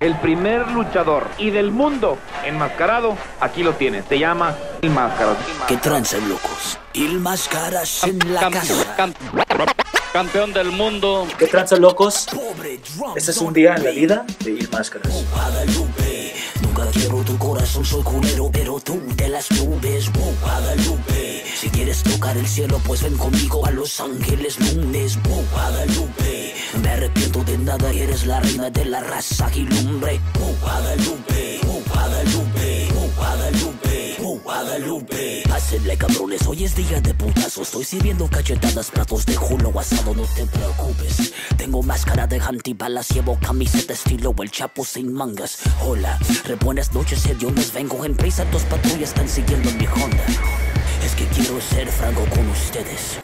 El primer luchador y del mundo enmascarado, aquí lo tienes, se llama El Máscaras. ¿Qué tranza, locos? Il Máscaras en la casa. campeón del mundo. ¿Qué tranza, locos? Este es un día en la vida de Ir Máscaras. Nunca quiero tu corazón, soy culero, pero tú de las nubes, wow, Guadalupe. Si quieres tocar el cielo, pues ven conmigo a Los Ángeles lunes, wow, Guadalupe. Eres la reina de la raza aguilumbre, wow, Guadalupe, wow, Guadalupe, wow, Guadalupe, wow, Guadalupe. Pásenle cabrones, hoy es día de putazo, estoy sirviendo cachetadas, platos de julo asado, no te preocupes. Tengo máscara de antibalas, llevo camiseta estilo el chapo sin mangas. Hola, re buenas noches, hediondos, vengo en prisa, dos patrullas están siguiendo mi Honda. Es que quiero ser franco con ustedes.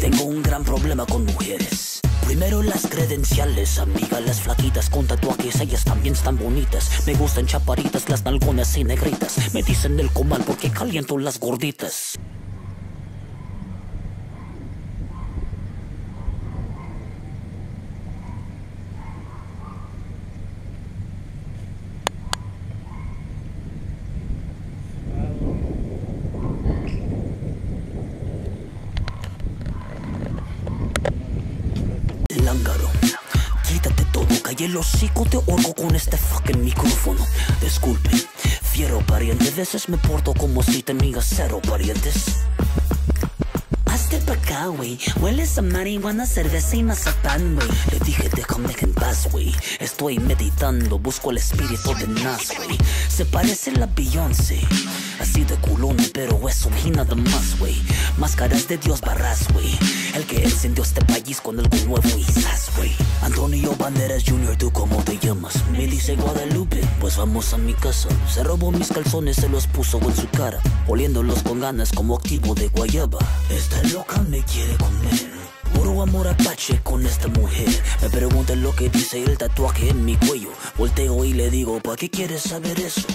Tengo un gran problema con mujeres. Primero las credenciales, amiga, las flaquitas con tatuajes, ellas también están bonitas. Me gustan chaparitas, las nalgonas y negritas. Me dicen el comal porque caliento las gorditas. Calle el hocico, te orgo con este fucking micrófono. Disculpe, fiero pariente, veces me porto como si tenía cero parientes. Hazte pa' acá, güey. Hueles a marihuana, cerveza y mazapán, güey. Le dije, déjame en paz, güey. Estoy meditando, busco el espíritu de Nas, güey. Se parece a la Beyoncé. Así de culona, pero eso y nada más, güey. Máscaras de Dios barras, güey. El que encendió este país con algo nuevo y sas, güey. Antonio Banderas Jr., ¿tú cómo te llamas? Me dice Guadalupe, pues vamos a mi casa. Se robó mis calzones, se los puso en su cara. Oliéndolos con ganas como activo de guayaba. Esta loca me quiere comer. Puro amor apache con esta mujer. Me preguntan lo que dice el tatuaje en mi cuello. Volteo y le digo, ¿para qué quieres saber eso?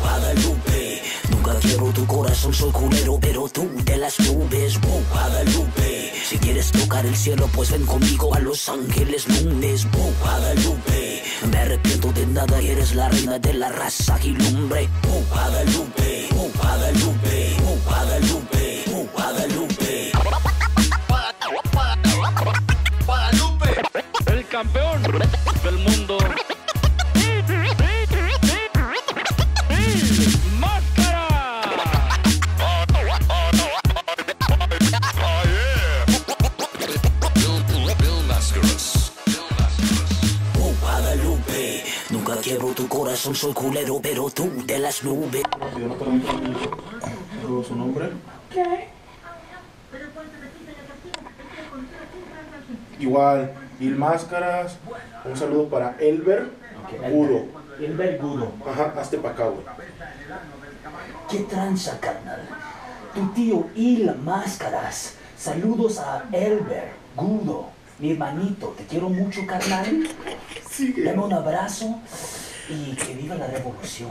Guadalupe, nunca quiero tu corazón, soy culero, pero tú de las nubes, oh, Guadalupe. Si quieres tocar el cielo, pues ven conmigo a Los Ángeles lunes, oh, Guadalupe. Me arrepiento de nada, eres la reina de la raza aguilumbre, oh, Guadalupe, oh, Guadalupe, Guadalupe, oh, Guadalupe. El campeón del mundo. Nunca quiebro tu corazón, soy culero, pero tú de las nubes. Si no permiten su nombre. Igual, Mil Máscaras. Un saludo para Elber Gudo. El vergudo. Ajá, hazte pa' acá, güey. ¿Qué tranza, carnal? Tu tío Il Máscaras. Saludos a Elber Gudo. Mi hermanito, te quiero mucho, carnal. Sigue. Dame un abrazo y que viva la revolución.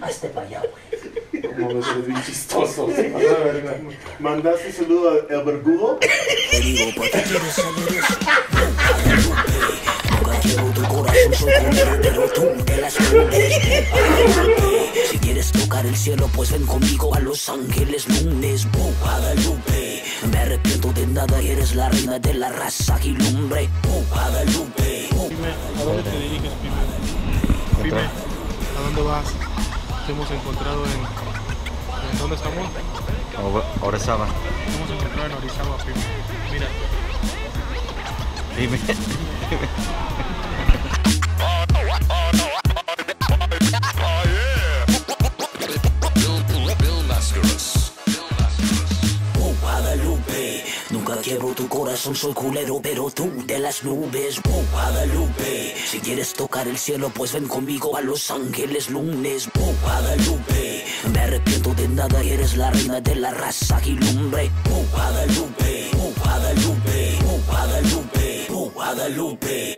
Hazte para allá, güey. Como ves, eres bien chistoso. A la verga. Mandaste saludo a Elber Gudo. Te digo, ¿por qué quieres saber eso? Pero tú de las si quieres tocar el cielo, pues ven conmigo a Los Ángeles lunes. Guadalupe, me arrepiento de nada, eres la reina de la raza aguilumbre. Oh, Guadalupe, ¿A dónde te diriges, Pime? Pime, ¿a dónde vas? Te hemos encontrado en... ¿En dónde estamos? Orizaba. Te hemos encontrado en Orizaba, Pime. Mira, Dime. quiebro tu corazón, soy culero, pero tú de las nubes. Oh, Guadalupe, si quieres tocar el cielo, pues ven conmigo a Los Ángeles lunes. Oh, Guadalupe, me arrepiento de nada, eres la reina de la raza aguilumbre. Oh, Guadalupe, oh, Guadalupe, oh, Guadalupe, oh, Guadalupe.